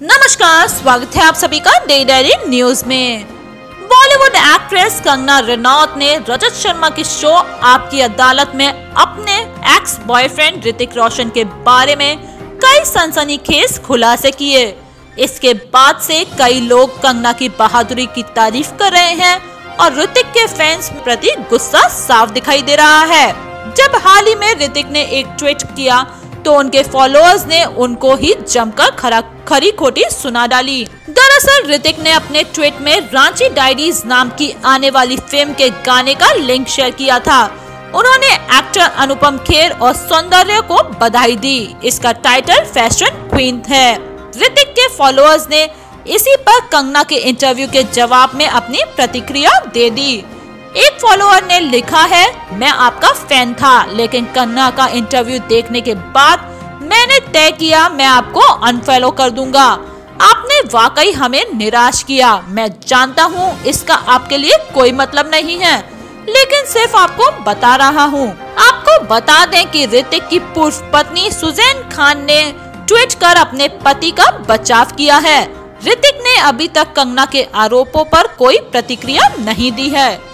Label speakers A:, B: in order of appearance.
A: नमस्कार, स्वागत है आप सभी का डे डायरी न्यूज़ में। बॉलीवुड एक्ट्रेस कंगना रनौत ने रजत शर्मा की शो आपकी अदालत में अपने एक्स बॉयफ्रेंड ऋतिक रोशन के बारे में कई सनसनीखेज खुलासे किए। इसके बाद से कई लोग कंगना की बहादुरी की तारीफ़ कर रहे हैं और ऋतिक के फैंस प्रति गुस्सा साफ़ दिखाई दे रहा है। जब हाल ही में ऋतिक ने एक ट्वीट किया तो उनके फॉलोअर्स ने उनको ही जमकर खरा खरी खोटी सुना डाली। दरअसल ऋतिक ने अपने ट्वीट में रांची डायरीज नाम की आने वाली फ़िल्म के गाने का लिंक शेयर किया था। उन्होंने एक्टर अनुपम खेर और सौंदर्य को बधाई दी। इसका टाइटल फ़ैशन क्वीन है। ऋतिक के फॉलोअर्स ने इसी पर कंगना के इंटरव्यू के जवाब में अपनी प्रतिक्रिया दे दी। एक फॉलोअर ने लिखा है, मैं आपका फ़ैन था, लेकिन कन्ना का इंटरव्यू देखने के बाद मैंने तय किया, मैं आपको अनफॉलो कर दूँगा। आपने वाकई हमें निराश किया। मैं जानता हूँ, इसका आपके लिए कोई मतलब नहीं है, लेकिन सिर्फ़ आपको बता रहा हूँ। आपको बता दें कि ऋतिक की पूर्व पत्नी सुजैन खान ने ट्वीट कर अपने पति का बचाव किया है। ऋतिक ने अभी तक कंगना के आरोपों पर कोई प्रतिक्रिया नहीं दी है।